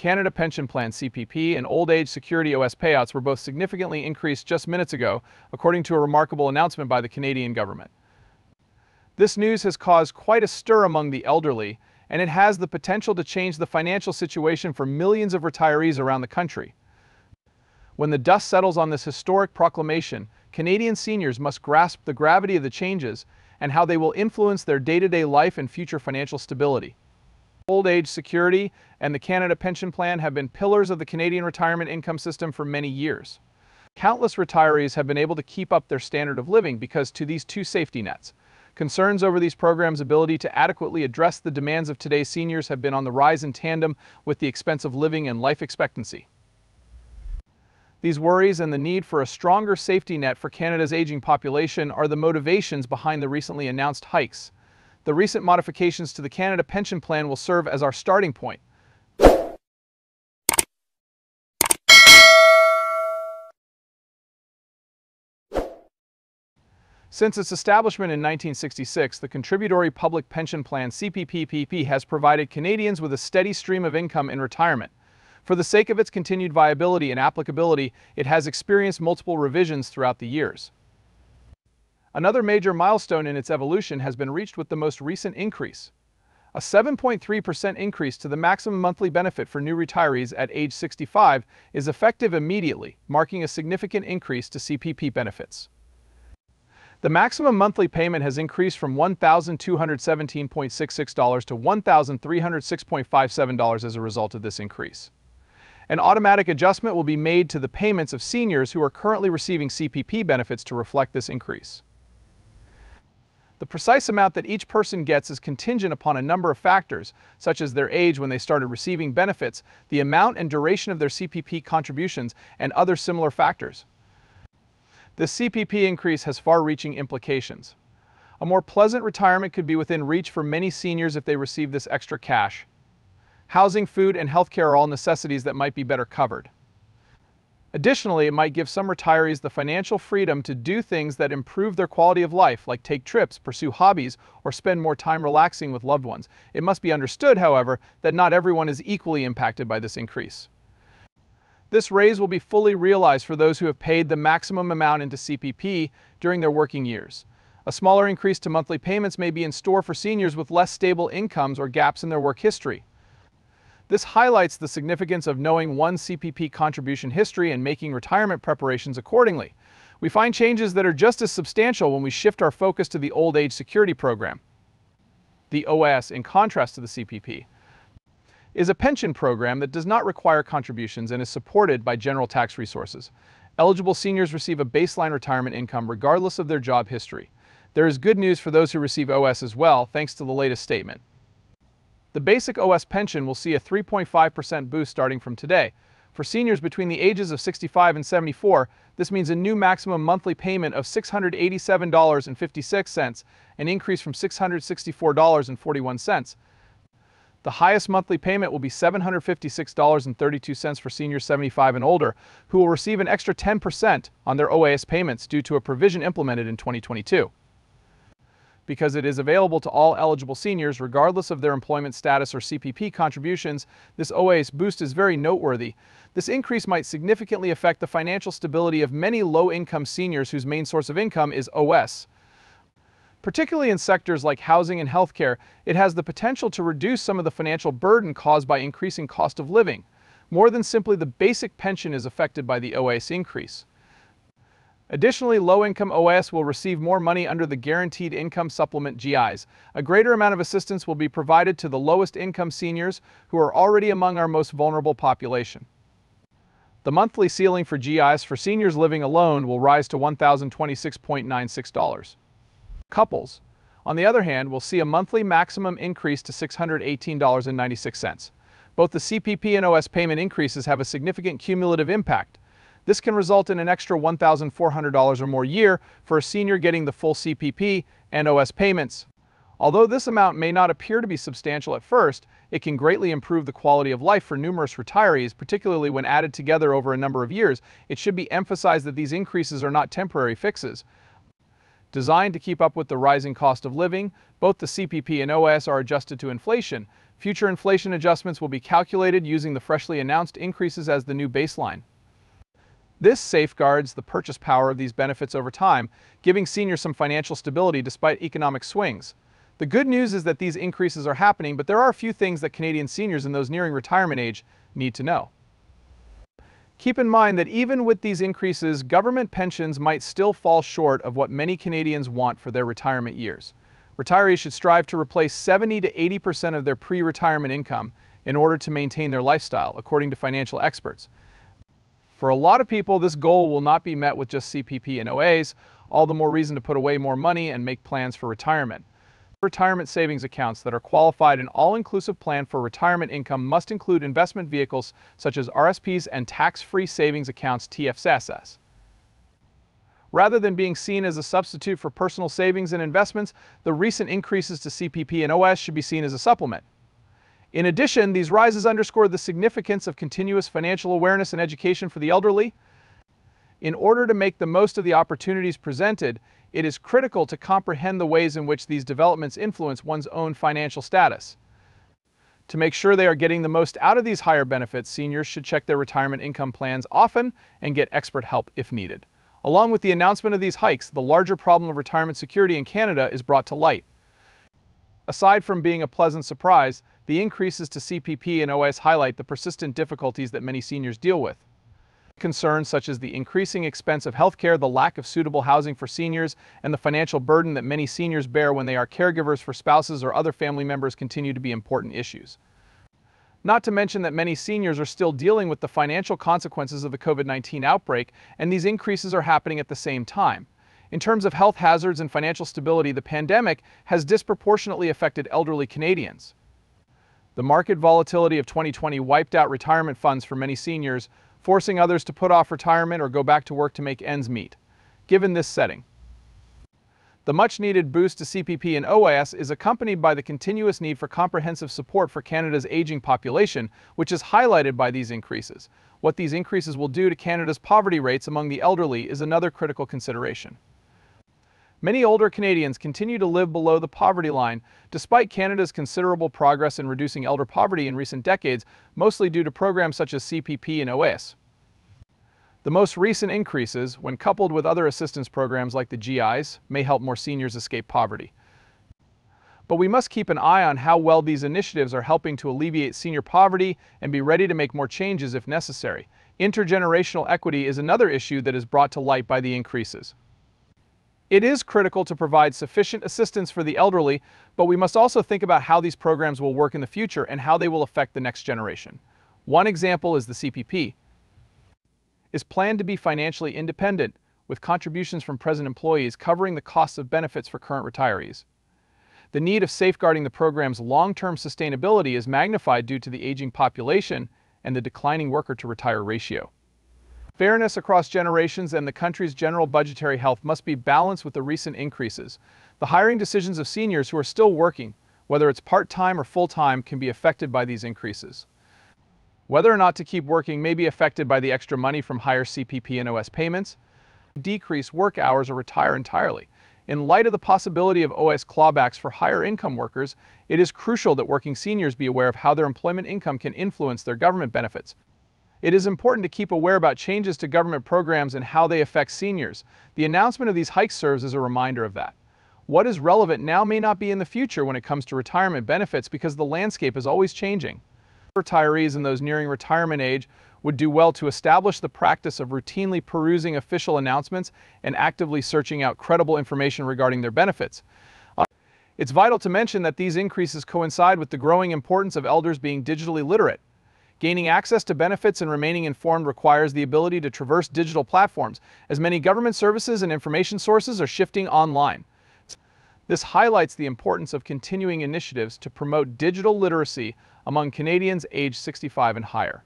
Canada Pension Plan CPP and Old Age Security OAS payouts were both significantly increased just minutes ago, according to a remarkable announcement by the Canadian government. This news has caused quite a stir among the elderly, and it has the potential to change the financial situation for millions of retirees around the country. When the dust settles on this historic proclamation, Canadian seniors must grasp the gravity of the changes and how they will influence their day-to-day life and future financial stability. Old age security and the Canada Pension Plan have been pillars of the Canadian retirement income system for many years. Countless retirees have been able to keep up their standard of living because to these two safety nets. Concerns over these programs' ability to adequately address the demands of today's seniors have been on the rise in tandem with the expense of living and life expectancy. These worries and the need for a stronger safety net for Canada's aging population are the motivations behind the recently announced hikes the recent modifications to the Canada Pension Plan will serve as our starting point. Since its establishment in 1966, the Contributory Public Pension Plan CPPPP has provided Canadians with a steady stream of income in retirement. For the sake of its continued viability and applicability, it has experienced multiple revisions throughout the years. Another major milestone in its evolution has been reached with the most recent increase. A 7.3% increase to the maximum monthly benefit for new retirees at age 65 is effective immediately, marking a significant increase to CPP benefits. The maximum monthly payment has increased from $1,217.66 to $1,306.57 as a result of this increase. An automatic adjustment will be made to the payments of seniors who are currently receiving CPP benefits to reflect this increase. The precise amount that each person gets is contingent upon a number of factors, such as their age when they started receiving benefits, the amount and duration of their CPP contributions, and other similar factors. This CPP increase has far-reaching implications. A more pleasant retirement could be within reach for many seniors if they receive this extra cash. Housing, food, and healthcare are all necessities that might be better covered. Additionally, it might give some retirees the financial freedom to do things that improve their quality of life, like take trips, pursue hobbies, or spend more time relaxing with loved ones. It must be understood, however, that not everyone is equally impacted by this increase. This raise will be fully realized for those who have paid the maximum amount into CPP during their working years. A smaller increase to monthly payments may be in store for seniors with less stable incomes or gaps in their work history. This highlights the significance of knowing one's CPP contribution history and making retirement preparations accordingly. We find changes that are just as substantial when we shift our focus to the Old Age Security Program. The OAS, in contrast to the CPP, is a pension program that does not require contributions and is supported by general tax resources. Eligible seniors receive a baseline retirement income regardless of their job history. There is good news for those who receive OAS as well, thanks to the latest statement. The basic OAS pension will see a 3.5% boost starting from today. For seniors between the ages of 65 and 74, this means a new maximum monthly payment of $687.56, an increase from $664.41. The highest monthly payment will be $756.32 for seniors 75 and older, who will receive an extra 10% on their OAS payments due to a provision implemented in 2022 because it is available to all eligible seniors regardless of their employment status or CPP contributions, this OAS boost is very noteworthy. This increase might significantly affect the financial stability of many low-income seniors whose main source of income is OAS. Particularly in sectors like housing and healthcare, it has the potential to reduce some of the financial burden caused by increasing cost of living. More than simply the basic pension is affected by the OAS increase. Additionally, low-income OAS will receive more money under the Guaranteed Income Supplement GIS. A greater amount of assistance will be provided to the lowest income seniors who are already among our most vulnerable population. The monthly ceiling for GIS for seniors living alone will rise to $1,026.96. Couples, on the other hand, will see a monthly maximum increase to $618.96. Both the CPP and OAS payment increases have a significant cumulative impact, this can result in an extra $1,400 or more year for a senior getting the full CPP and OAS payments. Although this amount may not appear to be substantial at first, it can greatly improve the quality of life for numerous retirees, particularly when added together over a number of years. It should be emphasized that these increases are not temporary fixes. Designed to keep up with the rising cost of living, both the CPP and OAS are adjusted to inflation, Future inflation adjustments will be calculated using the freshly announced increases as the new baseline. This safeguards the purchase power of these benefits over time, giving seniors some financial stability despite economic swings. The good news is that these increases are happening, but there are a few things that Canadian seniors and those nearing retirement age need to know. Keep in mind that even with these increases, government pensions might still fall short of what many Canadians want for their retirement years. Retirees should strive to replace 70 to 80% of their pre-retirement income in order to maintain their lifestyle, according to financial experts. For a lot of people, this goal will not be met with just CPP and OAs, all the more reason to put away more money and make plans for retirement. Retirement savings accounts that are qualified an all-inclusive plan for retirement income must include investment vehicles such as RSPs and tax-free savings accounts TFSS. Rather than being seen as a substitute for personal savings and investments, the recent increases to CPP and OAS should be seen as a supplement. In addition, these rises underscore the significance of continuous financial awareness and education for the elderly. In order to make the most of the opportunities presented, it is critical to comprehend the ways in which these developments influence one's own financial status. To make sure they are getting the most out of these higher benefits, seniors should check their retirement income plans often and get expert help if needed. Along with the announcement of these hikes, the larger problem of retirement security in Canada is brought to light. Aside from being a pleasant surprise, the increases to CPP and OAS highlight the persistent difficulties that many seniors deal with. Concerns such as the increasing expense of healthcare, the lack of suitable housing for seniors, and the financial burden that many seniors bear when they are caregivers for spouses or other family members continue to be important issues. Not to mention that many seniors are still dealing with the financial consequences of the COVID-19 outbreak, and these increases are happening at the same time. In terms of health hazards and financial stability, the pandemic has disproportionately affected elderly Canadians. The market volatility of 2020 wiped out retirement funds for many seniors, forcing others to put off retirement or go back to work to make ends meet. Given this setting, the much needed boost to CPP and OAS is accompanied by the continuous need for comprehensive support for Canada's aging population, which is highlighted by these increases. What these increases will do to Canada's poverty rates among the elderly is another critical consideration. Many older Canadians continue to live below the poverty line, despite Canada's considerable progress in reducing elder poverty in recent decades, mostly due to programs such as CPP and OAS. The most recent increases, when coupled with other assistance programs like the GIS, may help more seniors escape poverty. But we must keep an eye on how well these initiatives are helping to alleviate senior poverty and be ready to make more changes if necessary. Intergenerational equity is another issue that is brought to light by the increases. It is critical to provide sufficient assistance for the elderly, but we must also think about how these programs will work in the future and how they will affect the next generation. One example is the CPP. Is planned to be financially independent, with contributions from present employees covering the costs of benefits for current retirees. The need of safeguarding the program's long-term sustainability is magnified due to the aging population and the declining worker-to-retire ratio. Fairness across generations and the country's general budgetary health must be balanced with the recent increases. The hiring decisions of seniors who are still working, whether it's part-time or full-time, can be affected by these increases. Whether or not to keep working may be affected by the extra money from higher CPP and OAS payments, decrease work hours or retire entirely. In light of the possibility of OAS clawbacks for higher income workers, it is crucial that working seniors be aware of how their employment income can influence their government benefits, it is important to keep aware about changes to government programs and how they affect seniors. The announcement of these hikes serves as a reminder of that. What is relevant now may not be in the future when it comes to retirement benefits because the landscape is always changing. Retirees and those nearing retirement age would do well to establish the practice of routinely perusing official announcements and actively searching out credible information regarding their benefits. It's vital to mention that these increases coincide with the growing importance of elders being digitally literate. Gaining access to benefits and remaining informed requires the ability to traverse digital platforms, as many government services and information sources are shifting online. This highlights the importance of continuing initiatives to promote digital literacy among Canadians aged 65 and higher.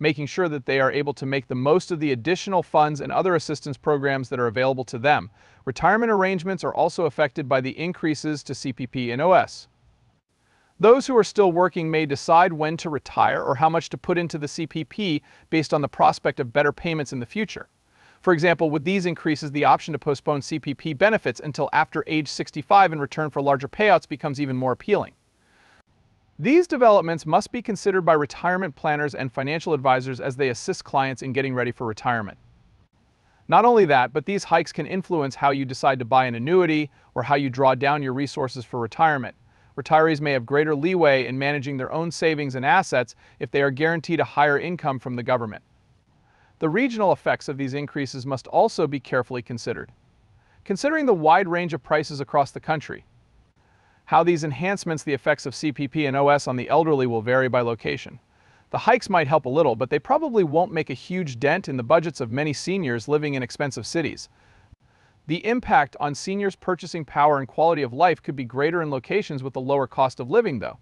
Making sure that they are able to make the most of the additional funds and other assistance programs that are available to them. Retirement arrangements are also affected by the increases to CPP and OAS. Those who are still working may decide when to retire or how much to put into the CPP based on the prospect of better payments in the future. For example, with these increases, the option to postpone CPP benefits until after age 65 in return for larger payouts becomes even more appealing. These developments must be considered by retirement planners and financial advisors as they assist clients in getting ready for retirement. Not only that, but these hikes can influence how you decide to buy an annuity or how you draw down your resources for retirement. Retirees may have greater leeway in managing their own savings and assets if they are guaranteed a higher income from the government. The regional effects of these increases must also be carefully considered. Considering the wide range of prices across the country, how these enhancements, the effects of CPP and OAS on the elderly will vary by location. The hikes might help a little, but they probably won't make a huge dent in the budgets of many seniors living in expensive cities. The impact on seniors' purchasing power and quality of life could be greater in locations with a lower cost of living, though.